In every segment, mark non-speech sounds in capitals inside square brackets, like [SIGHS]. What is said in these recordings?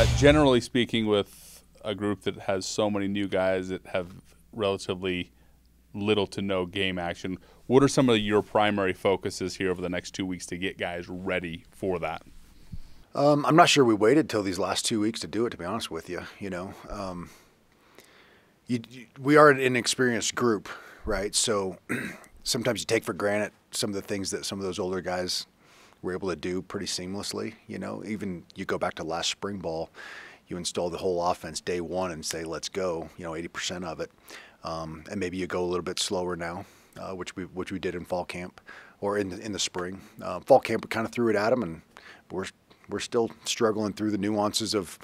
Uh, generally speaking, with a group that has so many new guys that have relatively little to no game action, what are some of your primary focuses here over the next two weeks to get guys ready for that? Um, I'm not sure we waited till these last two weeks to do it. To be honest with you, you know, um, you, you, we are an inexperienced group, right? So [CLEARS THROAT] sometimes you take for granted some of the things that some of those older guys were able to do pretty seamlessly. You know, even you go back to last spring ball, you install the whole offense day one and say, let's go, you know, 80% of it. Um, and maybe you go a little bit slower now, uh, which we which we did in fall camp or in the, in the spring. Uh, fall camp, we kind of threw it at them, and we're we're still struggling through the nuances of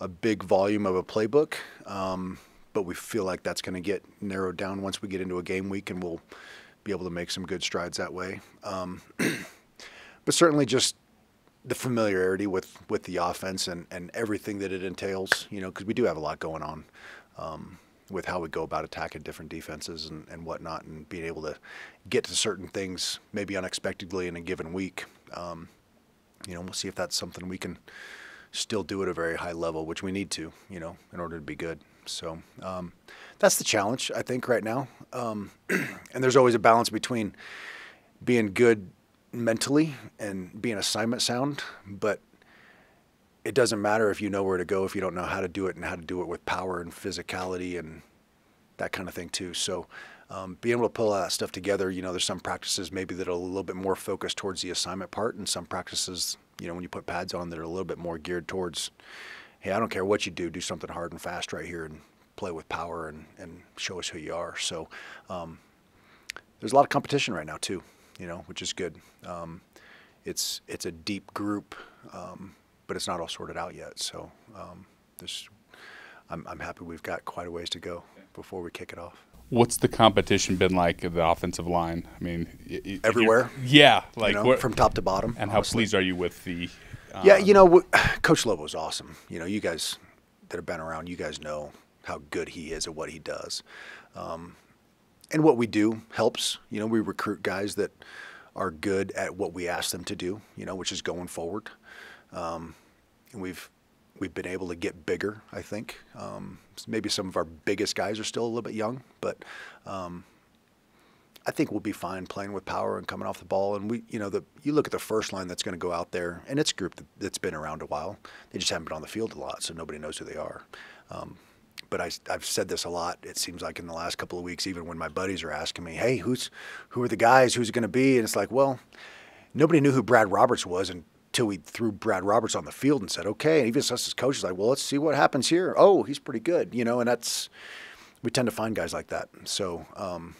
a big volume of a playbook. Um, but we feel like that's going to get narrowed down once we get into a game week, and we'll be able to make some good strides that way. Um, [CLEARS THROAT] but certainly just the familiarity with, with the offense and, and everything that it entails, you know, because we do have a lot going on um, with how we go about attacking different defenses and, and whatnot and being able to get to certain things maybe unexpectedly in a given week. Um, you know, we'll see if that's something we can still do at a very high level, which we need to, you know, in order to be good. So um, that's the challenge, I think, right now. Um, [CLEARS THROAT] and there's always a balance between being good mentally and being assignment sound, but it doesn't matter if you know where to go if you don't know how to do it and how to do it with power and physicality and that kind of thing too. So um, being able to pull all that stuff together, you know, there's some practices maybe that are a little bit more focused towards the assignment part, and some practices, you know, when you put pads on that are a little bit more geared towards, hey, I don't care what you do, do something hard and fast right here and play with power and, and show us who you are. So um, there's a lot of competition right now too you know, which is good. Um, it's it's a deep group, um, but it's not all sorted out yet. So um, this, I'm I'm happy we've got quite a ways to go before we kick it off. What's the competition been like at the offensive line? I mean, everywhere. Yeah, like you know, from top to bottom. And honestly. how pleased are you with the? yeah, you know, [SIGHS] Coach Lobo's awesome. You know, you guys that have been around, you guys know how good he is at what he does. Um, and what we do helps. You know, we recruit guys that are good at what we ask them to do. You know, which is going forward. Um, and we've we've been able to get bigger. I think um, maybe some of our biggest guys are still a little bit young, but um, I think we'll be fine playing with power and coming off the ball. And we, you know, the you look at the first line that's going to go out there, and it's a group that, has been around a while. They just haven't been on the field a lot, so nobody knows who they are. But I, have said this a lot. It seems like in the last couple of weeks, even when my buddies are asking me, "Hey, who's who are the guys? Who's it going to be?" and it's like, well, nobody knew who Brad Roberts was until we threw Brad Roberts on the field and said, "Okay." And even us as coaches, like, well, let's see what happens here. Oh, he's pretty good, you know. And that's we tend to find guys like that. So um,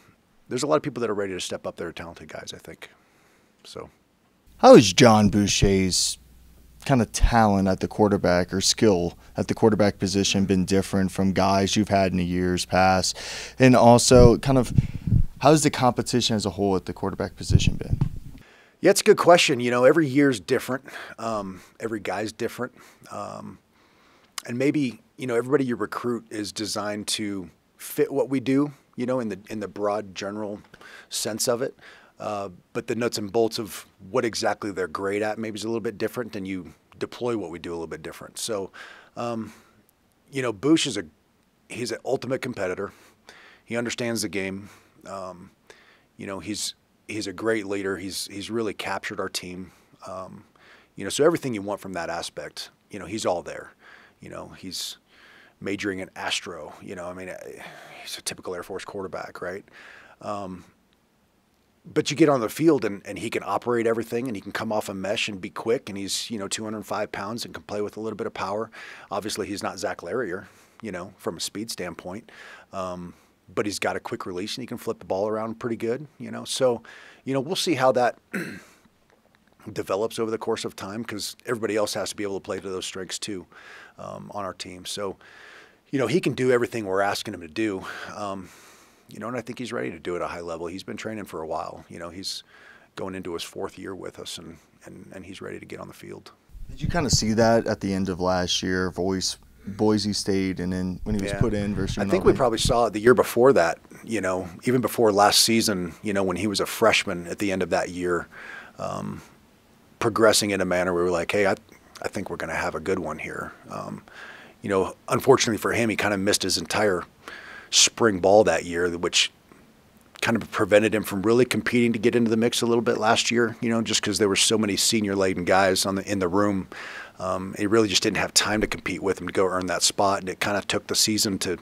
there's a lot of people that are ready to step up. That are talented guys, I think. So, how is John Busha's kind of talent at the quarterback or skill at the quarterback position been different from guys you've had in the years past? And also, kind of, how's the competition as a whole at the quarterback position been? Yeah, it's a good question. You know, every year's different. Um, every guy's different. Um, and maybe, you know, everybody you recruit is designed to fit what we do, you know, in the in the broad general sense of it. Uh, but the nuts and bolts of what exactly they're great at maybe is a little bit different, and you deploy what we do a little bit different. So, um, you know, Bush is a he's an ultimate competitor. He understands the game. Um, you know, he's he's a great leader. He's he's really captured our team. Um, you know, so everything you want from that aspect, you know, he's all there. You know, he's majoring in astro. You know, I mean, he's a typical Air Force quarterback, right? Um, but you get on the field and, and he can operate everything and he can come off a mesh and be quick and he's you know 205 pounds and can play with a little bit of power. Obviously he's not Zac Larrier you know from a speed standpoint um, but he's got a quick release and he can flip the ball around pretty good you know. So you know we'll see how that [CLEARS THROAT] develops over the course of time because everybody else has to be able to play to those strengths too um, on our team. So you know he can do everything we're asking him to do um, you know, and I think he's ready to do it at a high level. He's been training for a while. You know, he's going into his fourth year with us, and, and, and he's ready to get on the field. Did you kind of see that at the end of last year? Boise, Boise State, and then when he was yeah. put in versus. I think we probably saw it the year before that. You know, even before last season. You know, when he was a freshman at the end of that year, um, progressing in a manner where we were like, hey, I, I think we're going to have a good one here. Um, you know, unfortunately for him, he kind of missed his entire spring ball that year, which kind of prevented him from really competing to get into the mix a little bit last year. You know, just because there were so many senior-laden guys on the in the room, um, he really just didn't have time to compete with him to go earn that spot, and it kind of took the season to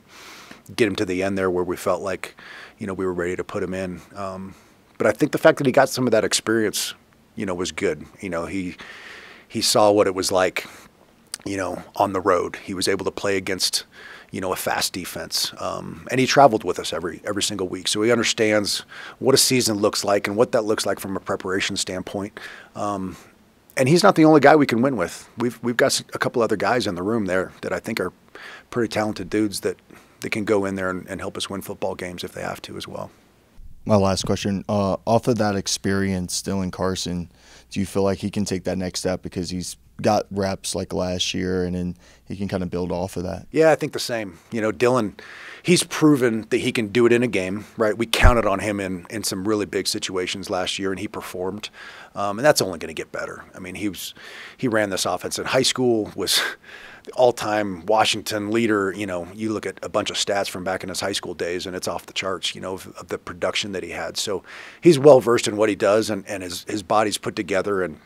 get him to the end there where we felt like, you know, we were ready to put him in. Um, but I think the fact that he got some of that experience, you know, was good. You know, he he saw what it was like, you know, on the road. He was able to play against, you know, a fast defense, um, and he traveled with us every every single week, so he understands what a season looks like and what that looks like from a preparation standpoint. Um, and he's not the only guy we can win with. We've we've got a couple other guys in the room there that I think are pretty talented dudes that that can go in there and, and help us win football games if they have to as well my last question. Uh, off of that experience, Dylan Carson, do you feel like he can take that next step because he's got reps like last year and then he can kind of build off of that? Yeah, I think the same. You know, Dylan, he's proven that he can do it in a game, right? We counted on him in, in some really big situations last year and he performed. Um, and that's only going to get better. I mean, he was he ran this offense in high school, was [LAUGHS] all-time Washington leader. You know, you look at a bunch of stats from back in his high school days, and it's off the charts. You know, of, of the production that he had. So he's well versed in what he does, and, and his his body's put together. And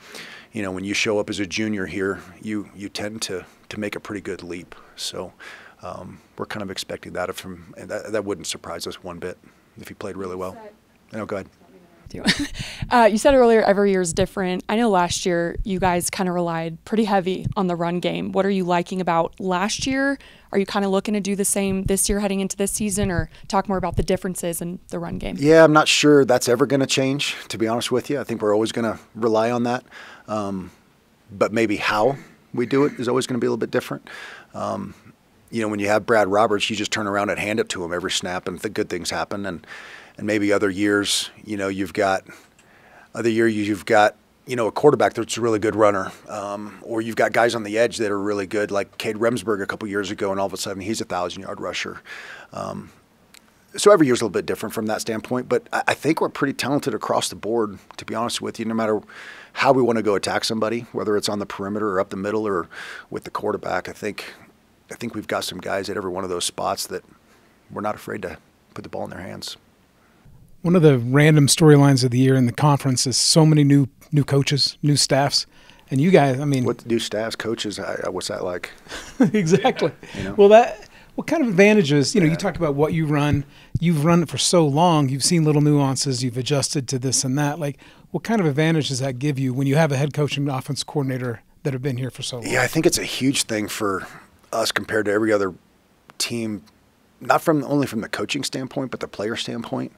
you know, when you show up as a junior here, you you tend to to make a pretty good leap. So um, we're kind of expecting that from, and that, that wouldn't surprise us one bit if he played really well. No, go ahead. [LAUGHS] uh, you said earlier every year is different. I know last year you guys kind of relied pretty heavy on the run game. What are you liking about last year? Are you kind of looking to do the same this year heading into this season or talk more about the differences in the run game? Yeah, I'm not sure that's ever going to change, to be honest with you. I think we're always going to rely on that. Um, but maybe how we do it is always going to be a little bit different. Um, you know, when you have Brad Roberts, you just turn around and hand it to him every snap, and the good things happen. And and maybe other years, you know, you've got other year you've got you know a quarterback that's a really good runner, um, or you've got guys on the edge that are really good, like Cade Remsburg a couple years ago, and all of a sudden he's a thousand yard rusher. Um, so every year's a little bit different from that standpoint, but I, I think we're pretty talented across the board. To be honest with you, no matter how we want to go attack somebody, whether it's on the perimeter or up the middle or with the quarterback, I think I think we've got some guys at every one of those spots that we're not afraid to put the ball in their hands one of the random storylines of the year in the conference is so many new new coaches, new staffs, and you guys. I mean, what new staffs, coaches? what's that like? [LAUGHS] exactly. You know? Well, that what kind of advantages? You know, yeah. you talked about what you run. You've run it for so long. You've seen little nuances. You've adjusted to this and that. Like, what kind of advantage does that give you when you have a head coach and offense coordinator that have been here for so long? Yeah, I think it's a huge thing for us compared to every other team. Not from only from the coaching standpoint, but the player standpoint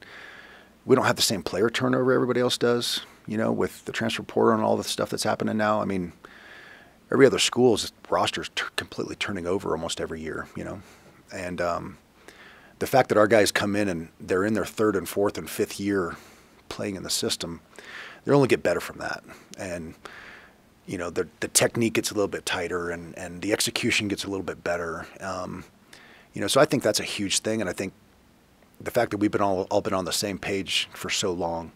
we don't have the same player turnover everybody else does. You know, with the transfer portal and all the stuff that's happening now. I mean, every other school's roster is completely turning over almost every year. You know, and um, the fact that our guys come in and they're in their third and fourth and fifth year playing in the system, they only get better from that. And you know, the the technique gets a little bit tighter and and the execution gets a little bit better. Um, you know, so I think that's a huge thing, and I think the fact that we've been all, all been on the same page for so long,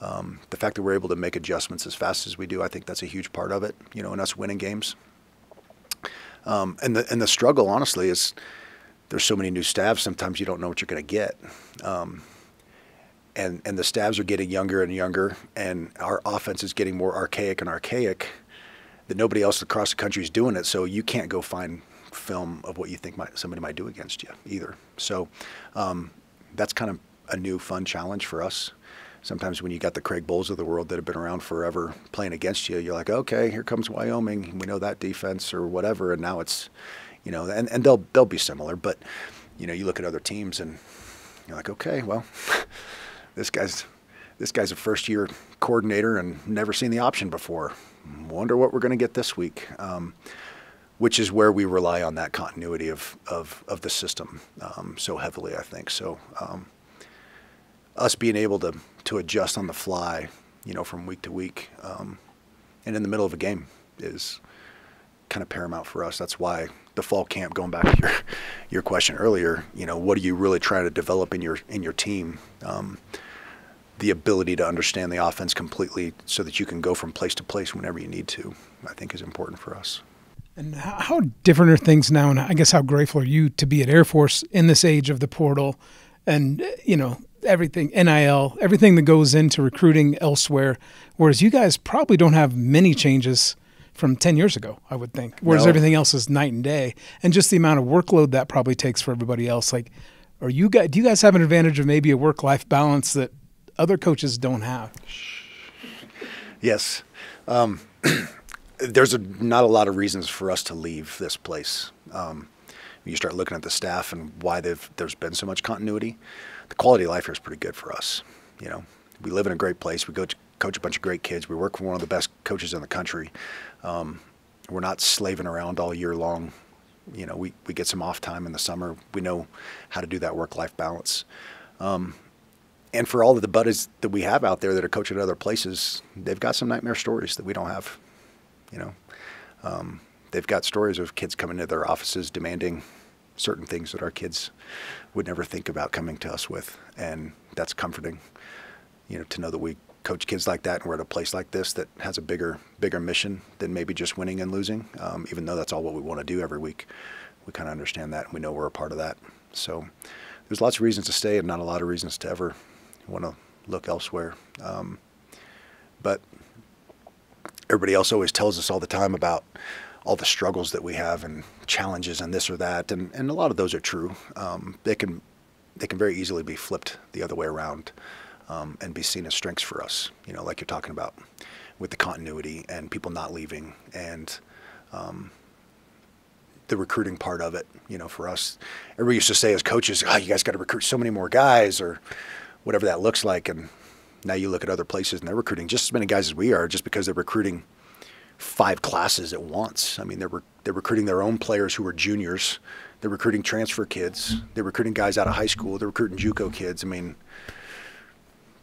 um, the fact that we're able to make adjustments as fast as we do, I think that's a huge part of it. You know, in us winning games. Um, and the and the struggle, honestly, is there's so many new staffs. Sometimes you don't know what you're going to get. Um, and and the stabs are getting younger and younger, and our offense is getting more archaic and archaic. That nobody else across the country is doing it, so you can't go find film of what you think might, somebody might do against you either. So um, that's kind of a new fun challenge for us. Sometimes when you got the Craig Bohls of the world that have been around forever playing against you, you're like, okay, here comes Wyoming. We know that defense or whatever, and now it's, you know, and, and they'll they'll be similar, but you know, you look at other teams and you're like, okay, well, [LAUGHS] this guy's this guy's a first year coordinator and never seen the option before. Wonder what we're going to get this week. Um, which is where we rely on that continuity of, of, of the system um, so heavily, I think. So um, us being able to, to adjust on the fly, you know, from week to week um, and in the middle of a game is kind of paramount for us. That's why the fall camp, going back to your, your question earlier, you know, what are you really trying to develop in your, in your team? The ability to understand the offense completely so that you can go from place to place whenever you need to, I think is important for us. And how different are things now? And I guess how grateful are you to be at Air Force in this age of the portal and, you know, everything, NIL, everything that goes into recruiting elsewhere, whereas you guys probably don't have many changes from 10 years ago, I would think, whereas no. everything else is night and day. And just the amount of workload that probably takes for everybody else. Like, are you guys, do you guys have an advantage of maybe a work life balance that other coaches don't have? Yes. Um, [CLEARS THROAT] there's a, not a lot of reasons for us to leave this place. Um, you start looking at the staff and why there's been so much continuity. The quality of life here is pretty good for us. You know, we live in a great place. We coach, coach a bunch of great kids. We work for one of the best coaches in the country. Um, we're not slaving around all year long. You know, we, we get some off time in the summer. We know how to do that work-life balance. Um, and for all of the buddies that we have out there that are coaching at other places, they've got some nightmare stories that we don't have. You know, um, they've got stories of kids coming to their offices demanding certain things that our kids would never think about coming to us with, and that's comforting. You know, to know that we coach kids like that and we're at a place like this that has a bigger bigger mission than maybe just winning and losing. Um, even though that's all what we want to do every week, we kind of understand that and we know we're a part of that. So there's lots of reasons to stay and not a lot of reasons to ever want to look elsewhere. Um, but everybody else always tells us all the time about all the struggles that we have and challenges and this or that, and, and a lot of those are true. Um, they can they can very easily be flipped the other way around um, and be seen as strengths for us. You know, like you're talking about with the continuity and people not leaving and um, the recruiting part of it. You know, for us, everybody used to say as coaches, "Oh, you guys got to recruit so many more guys," or whatever that looks like. And now you look at other places and they're recruiting just as many guys as we are, just because they're recruiting five classes at once. I mean, they're they're recruiting their own players who are juniors. They're recruiting transfer kids. They're recruiting guys out of high school. They're recruiting JUCO kids. I mean,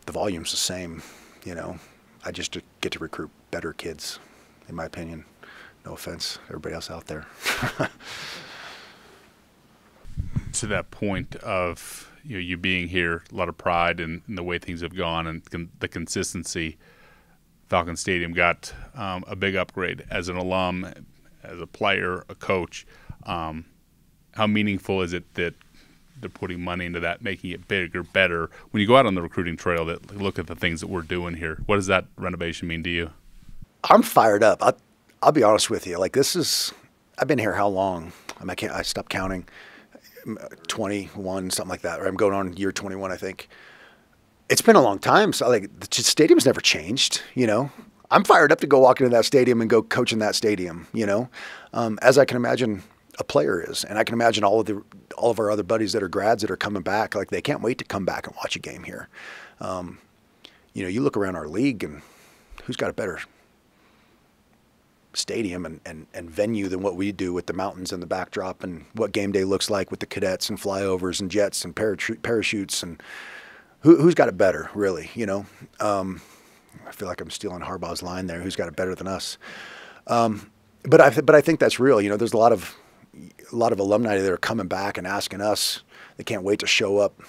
the volume's the same. You know, I just get to recruit better kids, in my opinion. No offense, everybody else out there. [LAUGHS] to that point of you know you being here, a lot of pride in, in the way things have gone and con- the consistency. Falcon Stadium got um, a big upgrade as an alum, as a player, a coach. Um, how meaningful is it that they're putting money into that, making it bigger, better? When you go out on the recruiting trail, that look at the things that we're doing here. What does that renovation mean to you? I'm fired up. I'll, I'll be honest with you. Like this is, I've been here how long? I, I can't. I stopped counting. 21, something like that. I'm going on year 21, I think. It's been a long time. So like the stadium's never changed, you know. I'm fired up to go walk into that stadium and go coach in that stadium, you know, um, as I can imagine a player is, and I can imagine all of the all of our other buddies that are grads that are coming back. Like they can't wait to come back and watch a game here. Um, you know, you look around our league and who's got a better stadium and, and, and venue than what we do with the mountains and the backdrop and what game day looks like with the cadets and flyovers and jets and parachutes and who, who's got it better really you know? Um, I feel like I'm stealing Harbaugh's line there who's got it better than us? Um, but I but I think that's real you know there's a lot of a lot of alumni that are coming back and asking us they can't wait to show up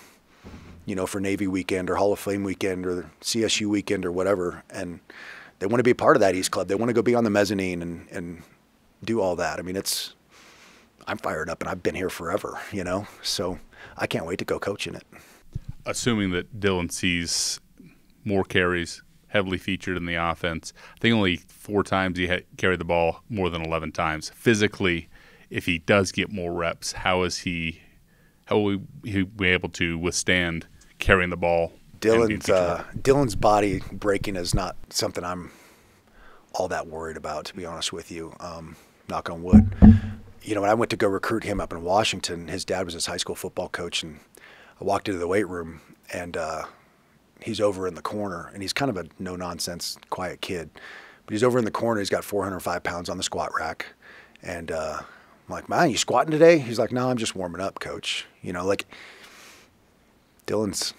you know for Navy weekend or Hall of Fame weekend or CSU weekend or whatever. And they want to be a part of that East Club. They want to go be on the mezzanine and, and do all that. I mean, it's, I'm fired up and I've been here forever, you know? So I can't wait to go coaching it. Assuming that Dylan sees more carries, heavily featured in the offense, I think only four times he carried the ball more than 11 times. Physically, if he does get more reps, how is he, how will he be able to withstand carrying the ball Dylan's uh, Dylan's body breaking is not something I'm all that worried about, to be honest with you. Um, knock on wood. You know, when I went to go recruit him up in Washington, his dad was his high school football coach, and I walked into the weight room, and uh, he's over in the corner, and he's kind of a no nonsense, quiet kid, but he's over in the corner. He's got 405 pounds on the squat rack, and uh, I'm like, man, you squatting today? He's like, no, I'm just warming up, coach. You know, like Dylan's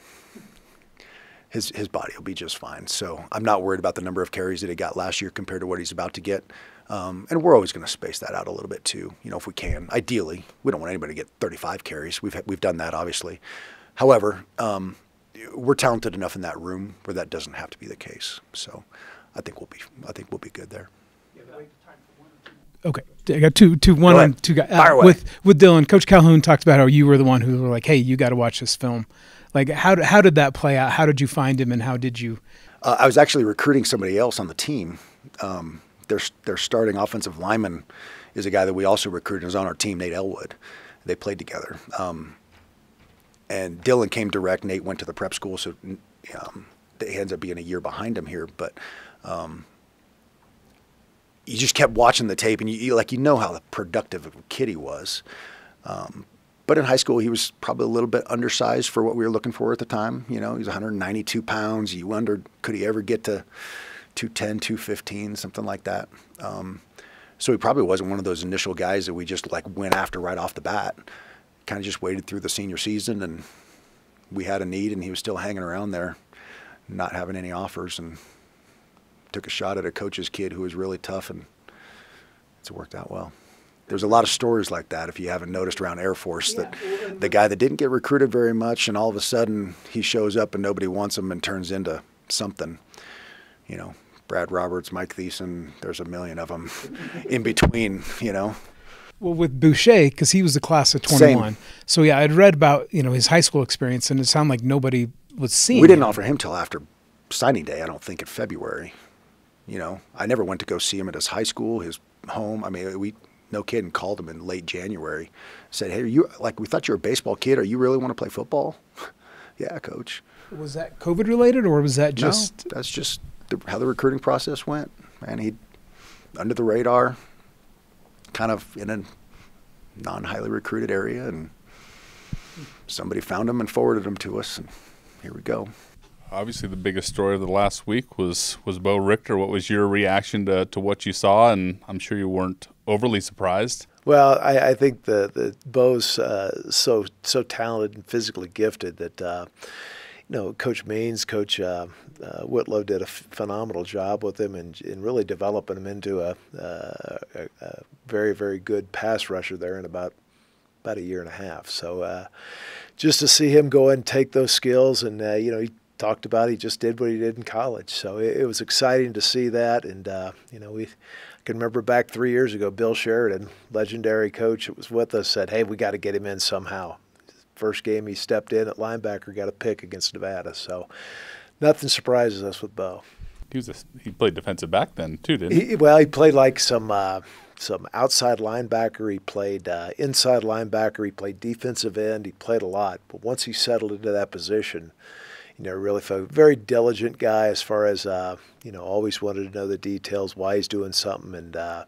his his body will be just fine. So I'm not worried about the number of carries that he got last year compared to what he's about to get. Um, and we're always going to space that out a little bit too, you know, if we can. Ideally, we don't want anybody to get 35 carries. We've we've done that obviously. However, um, we're talented enough in that room where that doesn't have to be the case. So I think we'll be I think we'll be good there. Okay, I got two, two, one on two guys. Uh, with with Dylan, Coach Calhoun talked about how you were the one who were like, "Hey, you got to watch this film." Like, how how did that play out? How did you find him, and how did you? Uh, I was actually recruiting somebody else on the team. Um, their their starting offensive lineman is a guy that we also recruited. Was on our team, Nate Elwood. They played together. Um, and Dylan came direct. Nate went to the prep school, so um, he ends up being a year behind him here. But um, you just kept watching the tape, and you, you, like you know how productive of a kid he was. Um, but in high school, he was probably a little bit undersized for what we were looking for at the time. You know, he was 192 pounds. You wondered could he ever get to 210, 215, something like that. Um, so he probably wasn't one of those initial guys that we just like went after right off the bat. Kind of just waited through the senior season, and we had a need, and he was still hanging around there, not having any offers, and took a shot at a coach's kid who was really tough, and it's worked out well. There's a lot of stories like that if you haven't noticed around Air Force that the guy that didn't get recruited very much and all of a sudden he shows up and nobody wants him and turns into something. You know, Brad Roberts, Mike Thiessen, there's a million of them [LAUGHS] in between, you know. Well, with Busha, because he was the class of 21. Same. So, yeah, I'd read about, you know, his high school experience, and it sounded like nobody was seeing We didn't him. offer him till after signing day, I don't think, in February. You know, I never went to go see him at his high school, his home. I mean, we no kidding called him in late January, said, "Hey, are you like we thought you were a baseball kid? Are you really want to play football?" [LAUGHS] yeah, coach. Was that COVID related, or was that just? No, that's just the, how the recruiting process went. And he, under the radar, kind of in a non highly recruited area, and somebody found him and forwarded him to us, and here we go obviously the biggest story of the last week was was Bo Richter. What was your reaction to, to what you saw? And I'm sure you weren't overly surprised. Well, I, I think the the Bo's uh, so so talented and physically gifted that uh, you know Coach Means, Coach uh, uh Whitlow did a phenomenal job with him and, and really developing him into a, uh, a, a, very very good pass rusher there in about about a year and a half. So uh, just to see him go and take those skills and you know he talked about he just did what he did in college. So it, it was exciting to see that. And, you know, we can remember back three years ago, Bill Sheridan, legendary coach that was with us, said, hey, we got to get him in somehow. First game he stepped in at linebacker, got a pick against Nevada. So nothing surprises us with Bo. He was a, he played defensive back then too, didn't he? he well, he played like some uh, some outside linebacker. He played uh, inside linebacker. He played defensive end. He played a lot. But once he settled into that position, you know, really focused. Very diligent guy as far as, uh, you know, always wanted to know the details, why he's doing something. And, uh,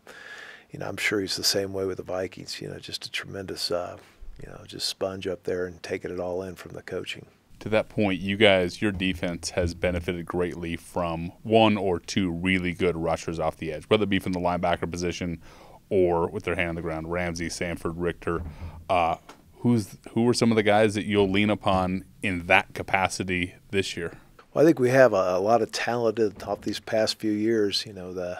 you know, I'm sure he's the same way with the Vikings, you know, just a tremendous, uh, you know, just sponge up there and taking it all in from the coaching. To that point, you guys, your defense has benefited greatly from one or two really good rushers off the edge, whether it be from the linebacker position or with their hand on the ground. Ramsey, Sanford, Richter. Uh, who's who are some of the guys that you'll lean upon in that capacity this year? Well, I think we have a, a lot of talented off these past few years. You know, the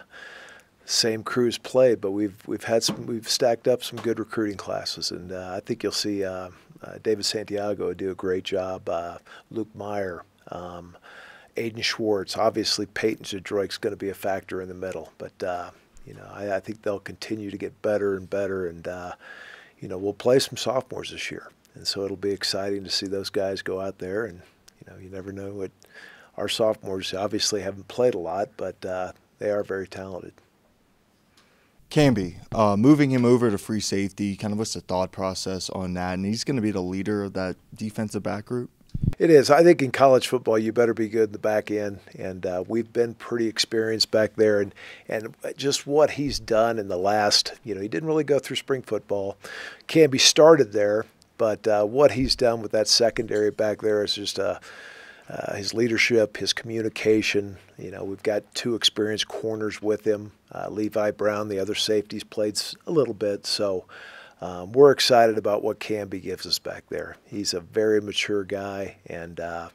same crews played, but we've we've had some we've stacked up some good recruiting classes, and uh, I think you'll see uh, uh, David Santiago do a great job. Uh, Luke Meyer. Um, Aiden Schwartz, obviously Payton Zdroik's going to be a factor in the middle, but uh, you know I, I, think they'll continue to get better and better, and uh, you know, we'll play some sophomores this year. And so it'll be exciting to see those guys go out there. And, you know, you never know what our sophomores obviously haven't played a lot, but uh, they are very talented. Camby, uh, moving him over to free safety, kind of what's the thought process on that? And he's going to be the leader of that defensive back group? It is. I think in college football, you better be good in the back end, and uh, we've been pretty experienced back there. And and just what he's done in the last, you know, he didn't really go through spring football. Camby started there, but uh, what he's done with that secondary back there is just uh, uh, his leadership, his communication. You know, we've got two experienced corners with him. Uh, Levi Brown, the other safeties, played a little bit, so um, we're excited about what Camby gives us back there. He's a very mature guy, and uh,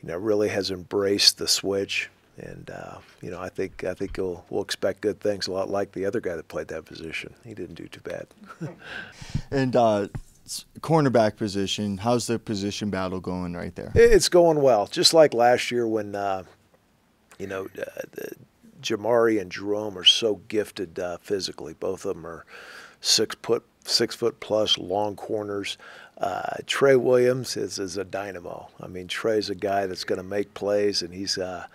you know really has embraced the switch. And uh, you know, I think I think we'll, we'll expect good things. A lot like the other guy that played that position. He didn't do too bad. [LAUGHS] and uh, cornerback position. How's the position battle going right there? It's going well. Just like last year when, uh, you know, uh, Jamari and Jerome are so gifted uh, physically. Both of them are six foot, six foot plus, long corners. Uh, Trey Williams is, is a dynamo. I mean, Trey's a guy that's going to make plays, and he's uh,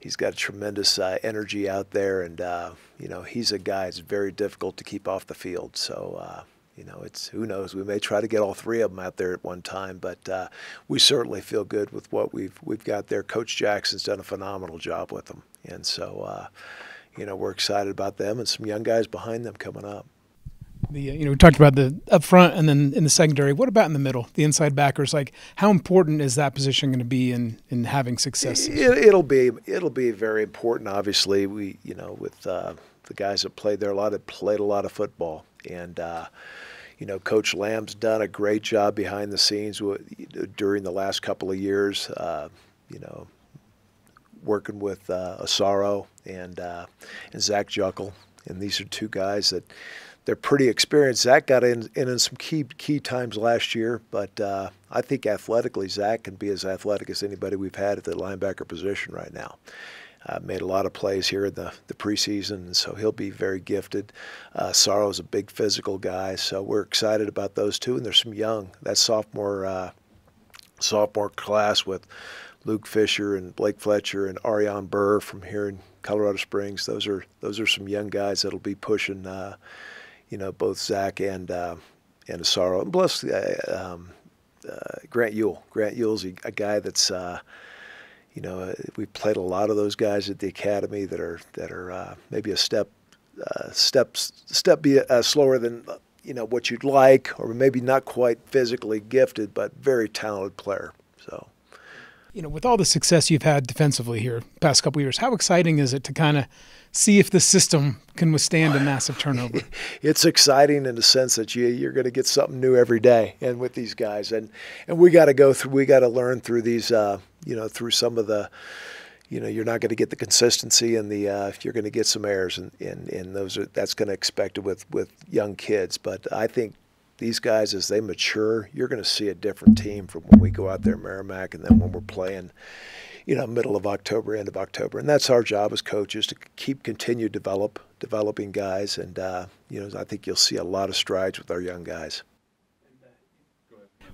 he's got tremendous uh, energy out there, and uh, you know he's a guy that's very difficult to keep off the field. So uh, you know, it's who knows. We may try to get all three of them out there at one time, but uh, we certainly feel good with what we've we've got there. Coach Jackson's done a phenomenal job with them, and so you know we're excited about them and some young guys behind them coming up. The uh, you know we talked about the up front and then in the secondary. What about in the middle, the inside backers? Like how important is that position going to be in in having success? It, will be it'll be very important. Obviously, we you know with uh, the guys that played there a lot have played a lot of football and uh, you know, Coach Lamb's done a great job behind the scenes with, during the last couple of years. Uh, you know, working with uh, Asaro and uh, and Zach Juckle, and these are two guys that they're pretty experienced. Zach got in, in, in some key key times last year, but uh, I think athletically, Zach can be as athletic as anybody we've had at the linebacker position right now. Uh, made a lot of plays here in the, the preseason, so he'll be very gifted. Uh, Sorrow's a big physical guy, so we're excited about those two. And there's some young that sophomore uh, sophomore class with Luke Fisher and Blake Fletcher and Ariane Burr from here in Colorado Springs. Those are those are some young guys that'll be pushing, uh, you know, both Zach and uh, and Asaro. And plus, uh, um, uh, Grant Yule. Grant Ewell's a, a guy that's uh, you know, we played a lot of those guys at the academy that are that are uh, maybe a step uh, steps step be uh, slower than you know what you'd like, or maybe not quite physically gifted, but very talented player. So, you know, with all the success you've had defensively here past couple years, how exciting is it to kind of see if the system can withstand a massive turnover. [LAUGHS] it's exciting in the sense that you you're going to get something new every day, and with these guys, and and we got to go through, we got to learn through these, uh, you know, through some of the. You know, you're not going to get the consistency, and the uh, you're going to get some errors, and, and, and those are that's going to expect it with with young kids. But I think these guys, as they mature, you're going to see a different team from when we go out there, Merrimack, and then when we're playing you know, middle of October, end of October, and that's our job as coaches to keep continue develop developing guys, and uh, you know, I think you'll see a lot of strides with our young guys.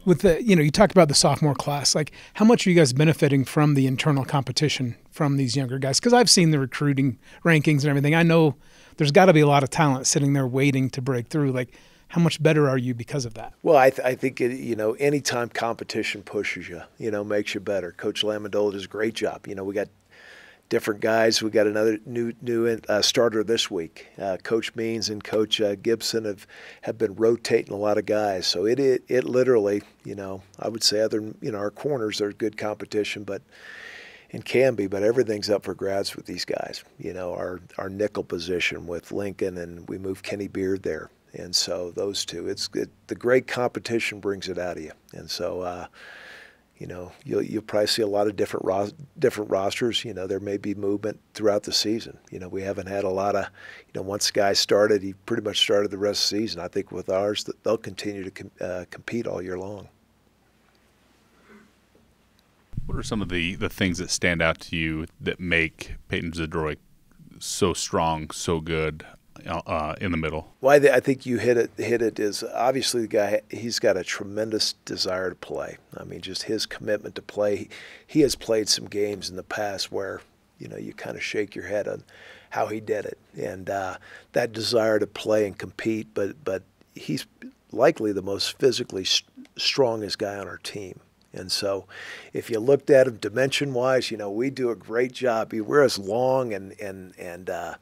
With the, you know, you talked about the sophomore class. Like, how much are you guys benefiting from the internal competition from these younger guys? Because I've seen the recruiting rankings and everything. I know there's got to be a lot of talent sitting there waiting to break through. Like, how much better are you because of that? Well, I, th- I think it, you know anytime competition pushes you, you know, makes you better. Coach Lamendola does a great job. You know, we got different guys. We got another new new uh, starter this week. Uh, Coach Means and Coach uh, Gibson have, have been rotating a lot of guys. So it, it it literally, you know, I would say other you know our corners are good competition, but and can be, but everything's up for grabs with these guys. You know, our our nickel position with Lincoln, and we moved Kenny Beard there. And so those two, it's it, the great competition brings it out of you. And so, uh, you know, you'll you'll probably see a lot of different ro- different rosters. You know, there may be movement throughout the season. You know, we haven't had a lot of, you know, once guy started, he pretty much started the rest of the season. I think with ours, they'll continue to com- uh, compete all year long. What are some of the, the things that stand out to you that make Payton Zdroik so strong, so good uh, in the middle. Why well, I, think you hit it. Hit it is obviously the guy. He's got a tremendous desire to play. I mean, just his commitment to play. He, he has played some games in the past where you know you kind of shake your head on how he did it, and uh, that desire to play and compete. But but he's likely the most physically st- strongest guy on our team. And so, if you looked at him dimension-wise, you know we do a great job. We're as long and and and uh,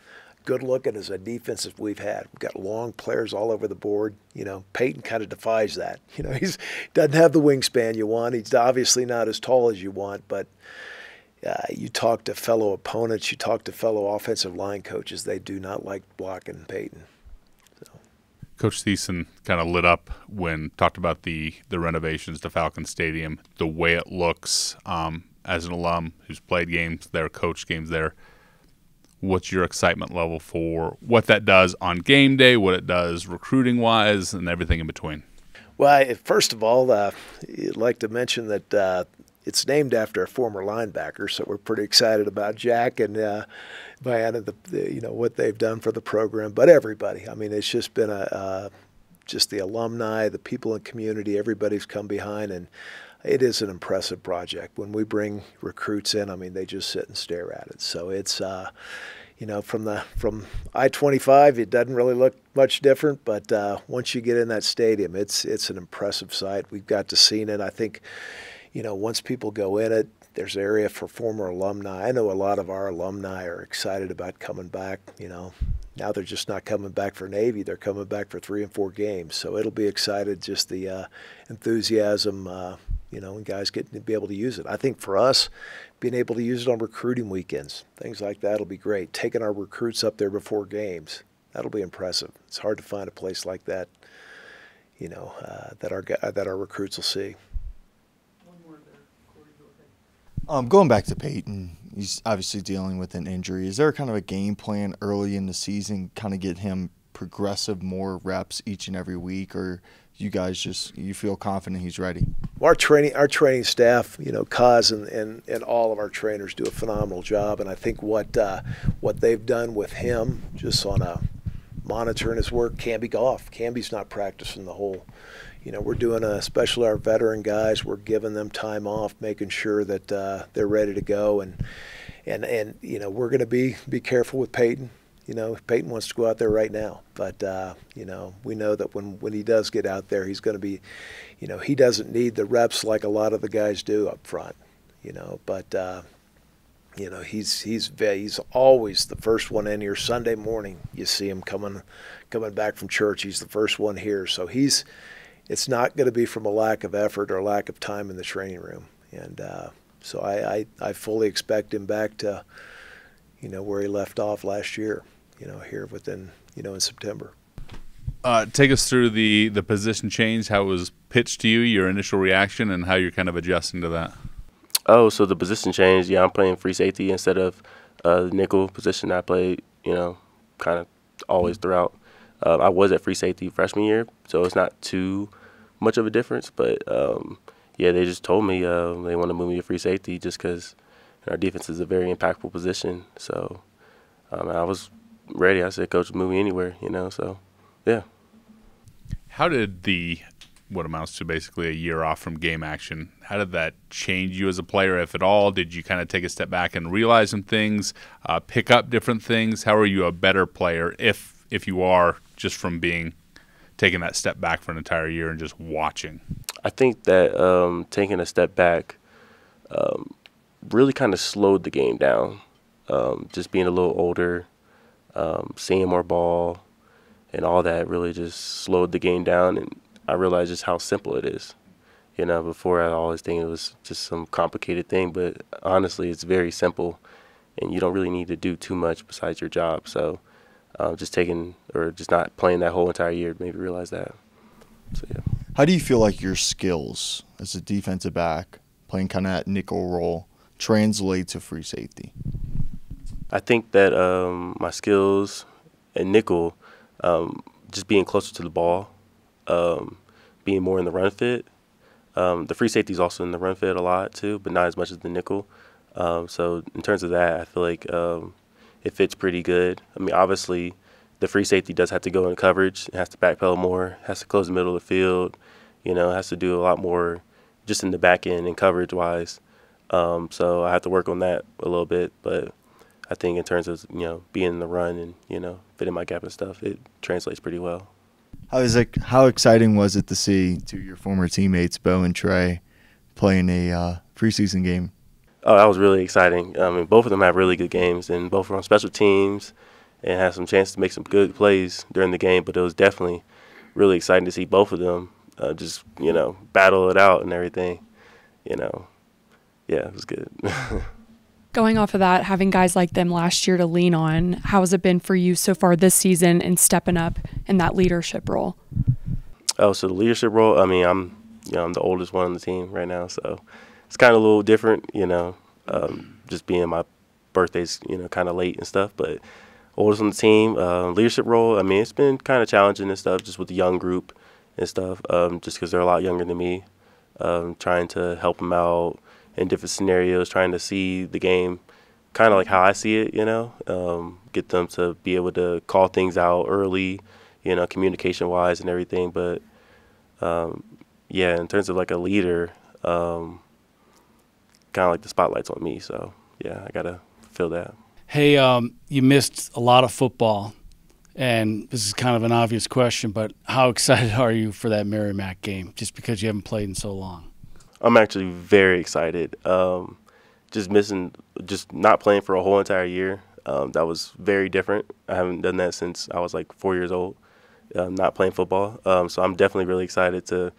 good looking as a defense we've had. We've got long players all over the board. You know, Payton kind of defies that. [LAUGHS] You know, he's doesn't have the wingspan you want. He's obviously not as tall as you want, but uh, you talk to fellow opponents, you talk to fellow offensive line coaches, they do not like blocking Payton. So. Coach Thiessen kind of lit up when talked about the the renovations to Falcon Stadium, the way it looks. Um, as an alum who's played games there, coached games there, what's your excitement level for what that does on game day, what it does recruiting wise, and everything in between? Well, first of all, uh, I'd like to mention that uh, it's named after a former linebacker, so we're pretty excited about Jack and uh, Vienna, the, the, you know what they've done for the program. But everybody, I mean, it's just been a uh, just the alumni, the people in the community, everybody's come behind, and it is an impressive project. When we bring recruits in, I mean, they just sit and stare at it. So it's uh, you know, from the from I-25, it doesn't really look much different. But uh, once you get in that stadium, it's it's an impressive sight. We've got to see it. I think, you know, once people go in it, there's area for former alumni. I know a lot of our alumni are excited about coming back. You know, now they're just not coming back for Navy; they're coming back for three and four games. So it'll be excited. Just the uh, enthusiasm. Uh, you know, and guys getting to be able to use it. I think for us, being able to use it on recruiting weekends, things like that will be great. Taking our recruits up there before games, that'll be impressive. It's hard to find a place like that, you know, uh, that our that our recruits will see. Um, going back to Payton, he's obviously dealing with an injury. Is there kind of a game plan early in the season, kind of get him progressive more reps each and every week, or you guys just you feel confident he's ready? Our training our training staff, you know, Kaz and, and, and all of our trainers do a phenomenal job, and I think what uh, what they've done with him, just on a monitoring his work, Camby Goff. Camby's not practicing the whole. You know, we're doing a especially our veteran guys. We're giving them time off, making sure that uh, they're ready to go, and and and you know we're going to be be careful with Payton you know, Payton wants to go out there right now. But, uh, you know, we know that when, when he does get out there, he's going to be, you know, he doesn't need the reps like a lot of the guys do up front, you know. But, uh, you know, he's he's he's always the first one in here. Sunday morning, you see him coming coming back from church. He's the first one here, so he's. It's not going to be from a lack of effort or lack of time in the training room, and uh, so I, I I fully expect him back to, you know, where he left off last year you know, here within, you know, in September. Uh, take us through the, the position change, how it was pitched to you, your initial reaction, and how you're kind of adjusting to that. Oh, so the position change, yeah, I'm playing free safety instead of uh, the nickel position I played, you know, kind of always throughout. Uh, I was at free safety freshman year, so it's not too much of a difference. But um, yeah, they just told me uh, they want to move me to free safety just because our defense is a very impactful position. So um, I was ready. I said, Coach, move me anywhere, you know. So, yeah. How did the what amounts to basically a year off from game action. How did that change you as a player, if at all? Did you kind of take a step back and realize some things, uh, pick up different things? How are you a better player, if if you are, just from being taking that step back for an entire year and just watching? I think that um, taking a step back um, really kind of slowed the game down. Um, just being a little older, um, seeing more ball and all that really just slowed the game down. And I realized just how simple it is. You know, before I always think it was just some complicated thing, but honestly, it's very simple, and you don't really need to do too much besides your job. So, uh, just taking or just not playing that whole entire year made me realize that. So yeah. How do you feel like your skills as a defensive back, playing kind of that nickel role, translate to free safety? I think that um, my skills and nickel, um, just being closer to the ball, um, being more in the run fit. Um, the free safety is also in the run fit a lot too, but not as much as the nickel. Um, so in terms of that, I feel like um, it fits pretty good. I mean, obviously, the free safety does have to go in coverage. It has to backpedal more. Has to close the middle of the field. You know, has to do a lot more just in the back end and coverage wise. so I have to work on that a little bit, but I think in terms of you know being in the run and you know fitting my gap and stuff, it translates pretty well. How is it? How exciting was it to see two of your former teammates, Bo and Trey, playing a uh, preseason game? Oh, that was really exciting. I mean, both of them have really good games, and both were on special teams and had some chance to make some good plays during the game. But it was definitely really exciting to see both of them uh, just you know battle it out and everything. You know, yeah, it was good. [LAUGHS] Going off of that, having guys like them last year to lean on, how has it been for you so far this season and stepping up in that leadership role? Oh, so the leadership role, I mean, I'm you know, I'm the oldest one on the team right now, so it's kind of a little different, you know, um, just being my birthday's, you know, kind of late and stuff, but oldest on the team, uh, leadership role, I mean, it's been kind of challenging and stuff just with the young group and stuff, um, just because they're a lot younger than me. Um, trying to help them out in different scenarios, trying to see the game kind of like how I see it, you know, um, get them to be able to call things out early, you know, communication wise and everything. But um, yeah, in terms of like a leader, um, kind of like the spotlight's on me. So yeah, I gotta feel that. Hey, um, you missed a lot of football, and this is kind of an obvious question, but how [LAUGHS] excited are you for that Merrimack game? Just because you haven't played in so long. I'm actually very excited. Um, just missing, just not playing for a whole entire year. Um, that was very different. I haven't done that since I was like four years old, um, not playing football. Um, so I'm definitely really excited to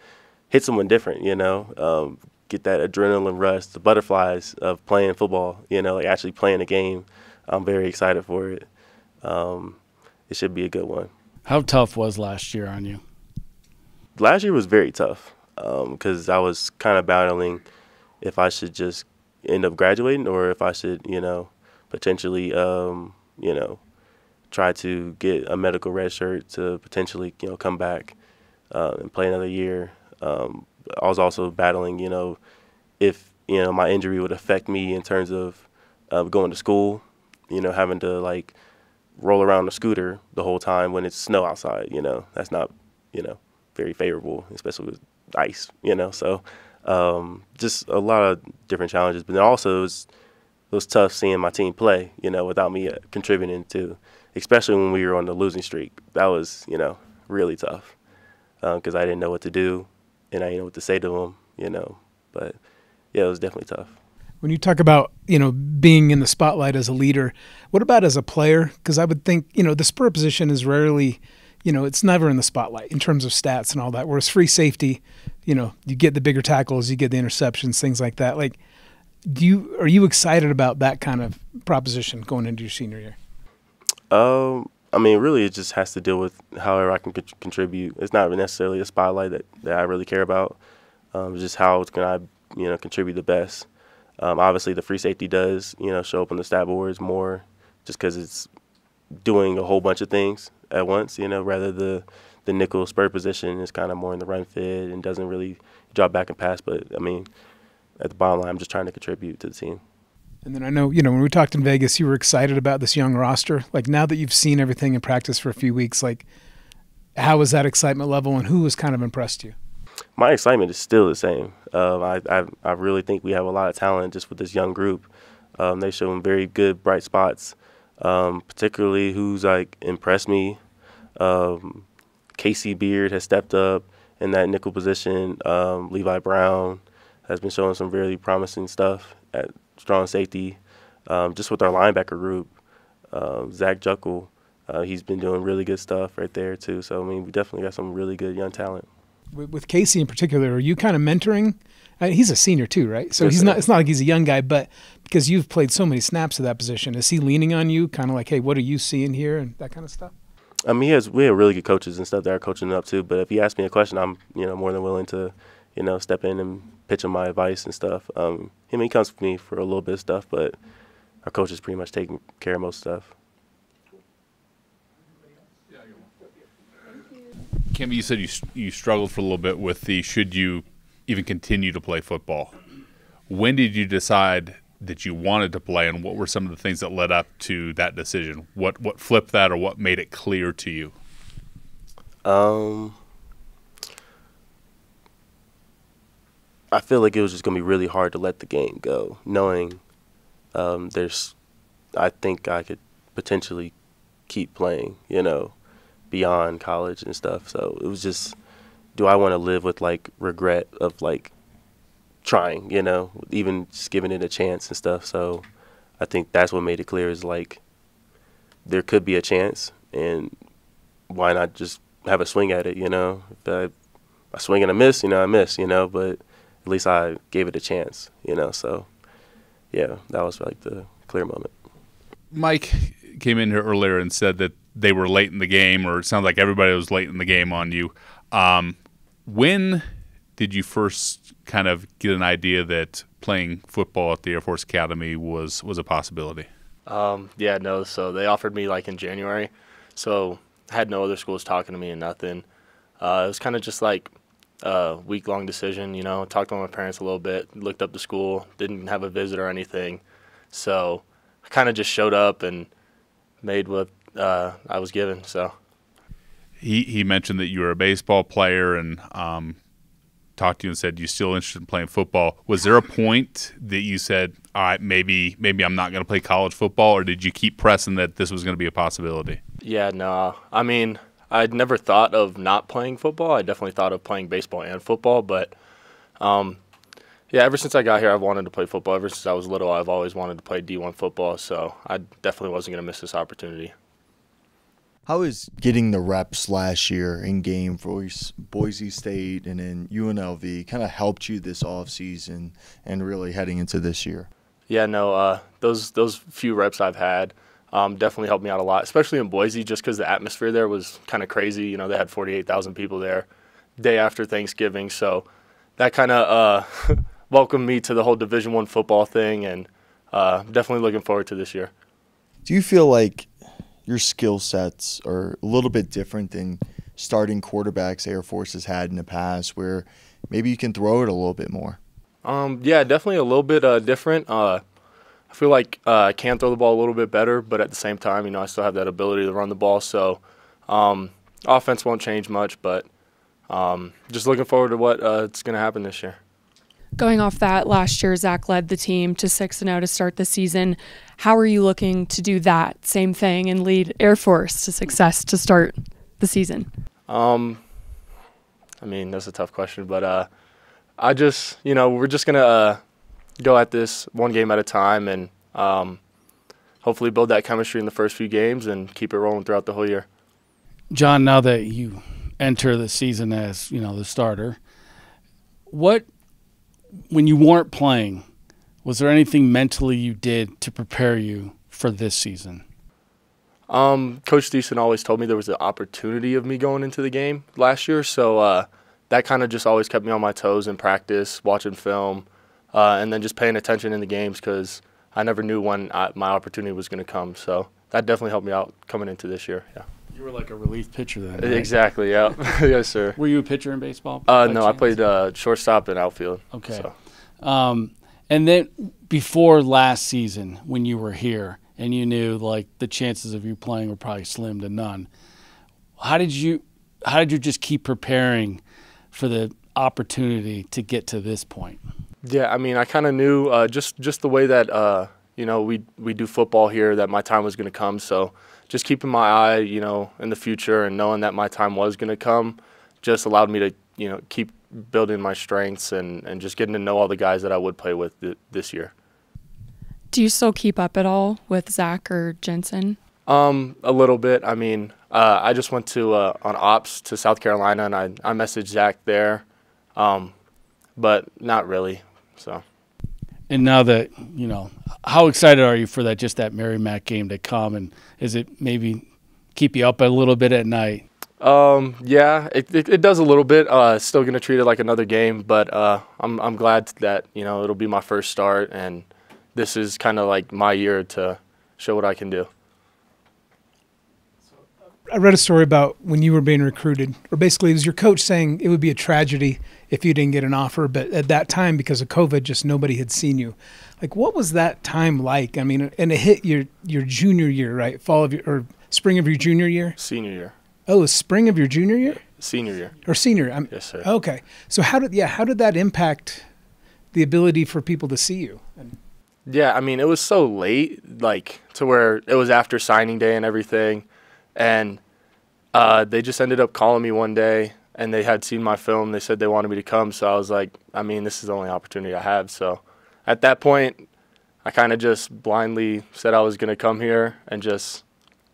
hit someone different, you know, um, get that adrenaline rush, the butterflies of playing football, you know, like actually playing a game. I'm very excited for it. Um, it should be a good one. How tough was last year on you? Last year was very tough because um, I was kind of battling if I should just end up graduating or if I should, you know, potentially, um, you know, try to get a medical red shirt to potentially, you know, come back uh, and play another year. Um, I was also battling, you know, if you know my injury would affect me in terms of uh, going to school, you know, having to like roll around a scooter the whole time when it's snow outside. You know, that's not, you know, very favorable, especially with ice. You know, so um, just a lot of different challenges. But then also it was it was tough seeing my team play. You know, without me uh, contributing to, especially when we were on the losing streak. That was you know really tough because um, I didn't know what to do and I didn't know what to say to them. You know, but yeah, it was definitely tough. When you talk about you know being in the spotlight as a leader, what about as a player? Because I would think you know the spur position is rarely you know, it's never in the spotlight in terms of stats and all that. Whereas free safety, you know, you get the bigger tackles, you get the interceptions, things like that. Like, do you are you excited about that kind of proposition going into your senior year? Um, I mean, really, it just has to deal with however I can co- contribute. It's not necessarily a spotlight that, that I really care about. Um, just how can I, you know, contribute the best. Um, obviously, the free safety does, you know, show up on the stat boards more, just because it's doing a whole bunch of things at once. You know, rather the the nickel spur position is kind of more in the run fit and doesn't really drop back and pass. But I mean, at the bottom line, I'm just trying to contribute to the team. And then I know, you know, when we talked in Vegas, you were excited about this young roster. Like now that you've seen everything in practice for a few weeks, like how was that excitement level, and who has kind of impressed you? My excitement is still the same. Um, I, I, I really think we have a lot of talent just with this young group. Um, they show them very good bright spots um, particularly who's like impressed me. Um, Casey Beard has stepped up in that nickel position. Um, Levi Brown has been showing some really promising stuff at strong safety. Um, just with our linebacker group, um, Zach Juckle, uh, he's been doing really good stuff right there too. So I mean, we definitely got some really good young talent. With Casey in particular, are you kind of mentoring I mean, he's a senior too, right? So yes, he's not. It's not like he's a young guy, but because you've played so many snaps at that position, is he leaning on you, kind of like, hey, what are you seeing here, and that kind of stuff? I mean, he has we have really good coaches and stuff that are coaching up too. But if he asks me a question, I'm you know more than willing to, you know, step in and pitch him my advice and stuff. Um, him he comes to me for a little bit of stuff, but our coach is pretty much taking care of most stuff. Kim, you said you you struggled for a little bit with the should you even continue to play football. When did you decide that you wanted to play, and what were some of the things that led up to that decision? What what flipped that, or what made it clear to you? Um, I feel like it was just gonna be really hard to let the game go, knowing um, there's. I think I could potentially keep playing, you know, beyond college and stuff. So it was just do I want to live with like regret of like trying, you know, even just giving it a chance and stuff. So I think that's what made it clear is like there could be a chance and why not just have a swing at it, you know? If I, I swing and I miss, you know, I miss, you know, but at least I gave it a chance, you know. So yeah, that was like the clear moment. Mike came in here earlier and said that they were late in the game, or it sounds like everybody was late in the game on you. Um, when did you first kind of get an idea that playing football at the Air Force Academy was was a possibility? Um, yeah, no. So they offered me like in January, so I had no other schools talking to me and nothing. Uh, it was kind of just like a week long decision. You know, talked to my parents a little bit, looked up the school, didn't have a visit or anything, so I kind of just showed up and made what uh, I was given. So he he mentioned that you were a baseball player and um, talked to you and said you still interested in playing football. Was there a point that you said, all right, maybe maybe I'm not going to play college football, or did you keep pressing that this was going to be a possibility? Yeah, no. I mean, I'd never thought of not playing football. I definitely thought of playing baseball and football, but um, yeah, ever since I got here, I've wanted to play football. Ever since I was little, I've always wanted to play D1 football, so I definitely wasn't going to miss this opportunity. How is getting the reps last year in game for Boise State and then UNLV kind of helped you this offseason and really heading into this year? Yeah, no, uh, those those few reps I've had um, definitely helped me out a lot, especially in Boise, just because the atmosphere there was kind of crazy. You know, they had 48,000 people there day after Thanksgiving, so that kind of uh, [LAUGHS] welcomed me to the whole Division One football thing, and uh, definitely looking forward to this year. Do you feel like your skill sets are a little bit different than starting quarterbacks Air Force has had in the past, where maybe you can throw it a little bit more? Um, yeah, definitely a little bit uh, different. Uh, I feel like uh, I can throw the ball a little bit better, but at the same time, you know, I still have that ability to run the ball. So um, offense won't change much, but um, just looking forward to what uh, it's going to happen this year. Going off that, last year Zac led the team to six and zero to start the season. How are you looking to do that same thing and lead Air Force to success to start the season? Um, I mean that's a tough question, but uh, I just you know we're just gonna uh, go at this one game at a time and um, hopefully build that chemistry in the first few games and keep it rolling throughout the whole year. John, now that you enter the season as you know the starter, what when you weren't playing, was there anything mentally you did to prepare you for this season? Um, Coach Thiessen always told me there was an opportunity of me going into the game last year, so uh, that kind of just always kept me on my toes in practice, watching film, uh, and then just paying attention in the games because I never knew when I, my opportunity was going to come. So that definitely helped me out coming into this year. Yeah. You were like a relief pitcher then. Right? Exactly. Yeah. [LAUGHS] yes, sir. Were you a pitcher in baseball? Uh, no, chance? I played uh, shortstop and outfield. Okay. So. Um, and then before last season, when you were here and you knew like the chances of you playing were probably slim to none, how did you how did you just keep preparing for the opportunity to get to this point? Yeah, I mean, I kind of knew uh, just just the way that uh, you know we we do football here that my time was going to come. So just keeping my eye, you know, in the future and knowing that my time was going to come, just allowed me to you know keep building my strengths and, and just getting to know all the guys that I would play with th- this year. Do you still keep up at all with Zac or Jensen? Um, a little bit. I mean, uh, I just went to uh, on ops to South Carolina, and I I messaged Zac there, um, but not really. So. And now that you know, how excited are you for that? Just that Merrimack game to come, and is it maybe keep you up a little bit at night? Um, yeah, it, it, it, does a little bit. Uh, still gonna treat it like another game, but uh, I'm I'm glad that you know it'll be my first start, and this is kind of like my year to show what I can do. I read a story about when you were being recruited, or basically it was your coach saying it would be a tragedy if you didn't get an offer, but at that time because of COVID, just nobody had seen you. Like, what was that time like? I mean, and it hit your your junior year, right? Fall of your or spring of your junior year? Senior year. Oh, spring of your junior year? Senior year. Or senior? I'm, yes, sir. Okay. So how did yeah? How did that impact the ability for people to see you? yeah, I mean, it was so late, like to where it was after signing day and everything, and uh, they just ended up calling me one day, and they had seen my film. They said they wanted me to come, so I was like, I mean, this is the only opportunity I have. So at that point, I kind of just blindly said I was gonna come here and just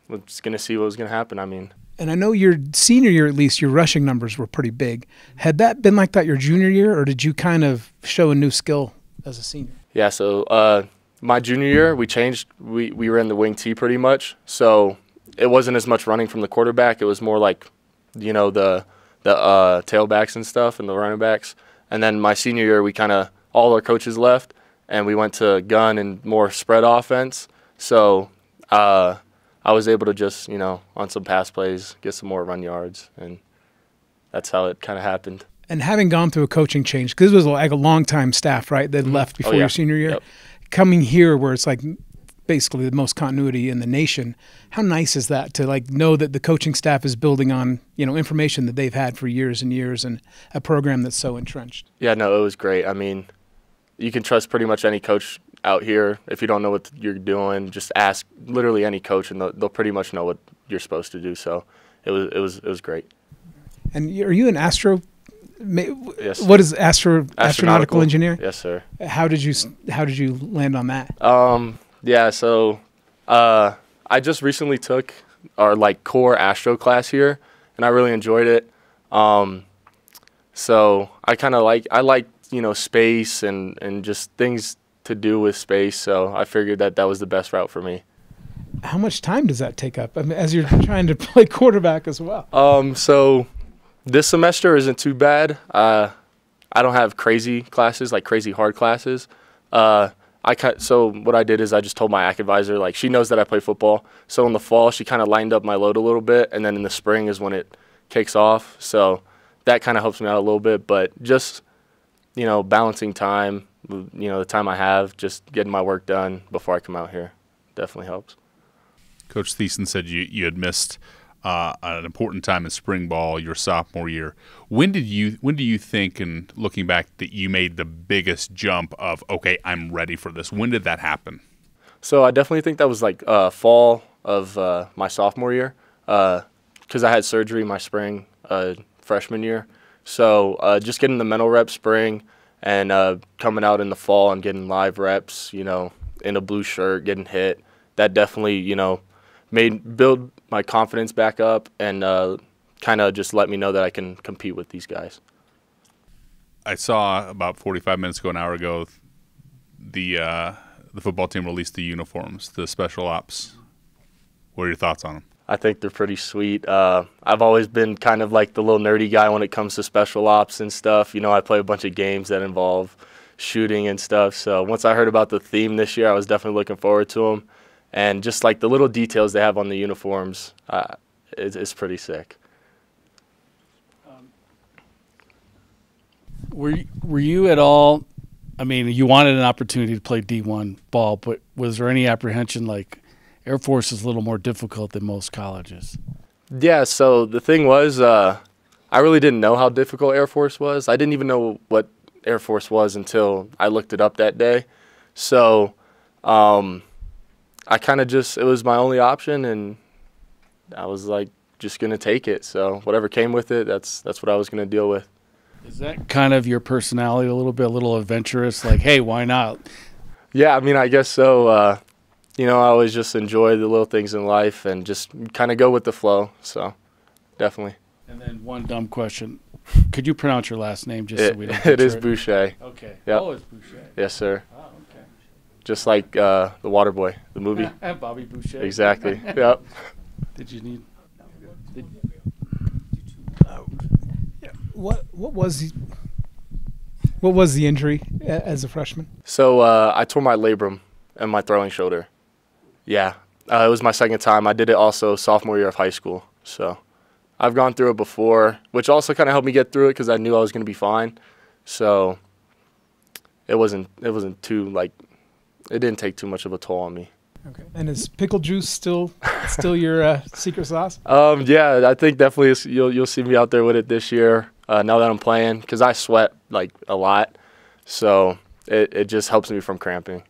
was gonna see what was gonna happen. I mean and I know your senior year, at least, your rushing numbers were pretty big. Had that been like that your junior year, or did you kind of show a new skill as a senior? Yeah, so uh, my junior year, we changed. We, we were in the wing T pretty much. So it wasn't as much running from the quarterback. It was more like, you know, the, the uh, tailbacks and stuff and the running backs. And then my senior year, we kind of, all our coaches left, and we went to gun and more spread offense. So, uh, I was able to just, you know, on some pass plays, get some more run yards, and that's how it kind of happened. And having gone through a coaching change, because this was like a long time staff, right, that mm-hmm. left oh, before yeah. your senior year, Yep. coming here where it's like basically the most continuity in the nation. How nice is that to like know that the coaching staff is building on you know information that they've had for years and years and a program that's so entrenched. Yeah, no, it was great. I mean, you can trust pretty much any coach out here. If you don't know what you're doing, just ask literally any coach, and they'll, they'll pretty much know what you're supposed to do. So it was it was it was great. And are you an astro? Yes. What is astro astronautical engineer? Yes, sir. How did you how did you land on that? Um, yeah, so uh, I just recently took our like core astro class here, and I really enjoyed it. Um, so I kind of like I like you know space and and just things to do with space. So I figured that that was the best route for me. How much time does that take up? I mean, as you're [LAUGHS] trying to play quarterback as well. Um, so this semester isn't too bad. Uh, I don't have crazy classes, like crazy hard classes. Uh, I ki- so what I did is I just told my ACK advisor, like she knows that I play football. So in the fall, she kind of lined up my load a little bit, and then in the spring is when it kicks off. So that kind of helps me out a little bit. But just you know, balancing time, you know, the time I have, just getting my work done before I come out here, definitely helps. Coach Thiessen said you, you had missed uh, an important time in spring ball your sophomore year. When did you when do you think, and looking back, that you made the biggest jump of okay, I'm ready for this? When did that happen? So I definitely think that was like uh, fall of uh, my sophomore year because I had surgery my spring uh, freshman year. So uh, just getting the mental rep spring and uh, coming out in the fall and getting live reps, you know, in a blue shirt, getting hit, that definitely, you know, made build my confidence back up and uh, kind of just let me know that I can compete with these guys. I saw about 45 minutes ago, an hour ago, the uh, the football team released the uniforms, the special ops. What are your thoughts on them? I think they're pretty sweet. Uh, I've always been kind of like the little nerdy guy when it comes to special ops and stuff. You know, I play a bunch of games that involve shooting and stuff. So once I heard about the theme this year, I was definitely looking forward to them. And just like the little details they have on the uniforms, uh, it's, it's pretty sick. Were you, were you at all? I mean, you wanted an opportunity to play D1 ball, but was there any apprehension like Air Force is a little more difficult than most colleges? Yeah, so the thing was, uh, I really didn't know how difficult Air Force was. I didn't even know what Air Force was until I looked it up that day. So um, I kind of just, it was my only option, and I was like, just going to take it. So whatever came with it, that's, that's what I was going to deal with. Is that kind of your personality a little bit, a little adventurous? Like, hey, why not? Yeah, I mean, I guess so. Uh, you know, I always just enjoy the little things in life and just kind of go with the flow. So definitely. And then one dumb question: Could you pronounce your last name just It, so we don't? [LAUGHS] it is butcher Boucher. Okay. Yep. Oh, it's Boucher. Yes, sir. Oh, okay. Just like uh, the Waterboy, the movie. And [LAUGHS] Bobby Boucher. exactly. [LAUGHS] yep. Did you need? Did, What what was the, what was the injury as a freshman? So uh, I tore my labrum and my throwing shoulder. Yeah, uh, it was my second time. I did it also sophomore year of high school. So I've gone through it before, which also kind of helped me get through it because I knew I was going to be fine. So it wasn't it wasn't too like it didn't take too much of a toll on me. Okay. And is pickle juice still still your uh, secret sauce? [LAUGHS] Um, yeah, I think definitely it's, you'll you'll see me out there with it this year. Uh, now that I'm playing, because I sweat like a lot, so it, it just helps me from cramping.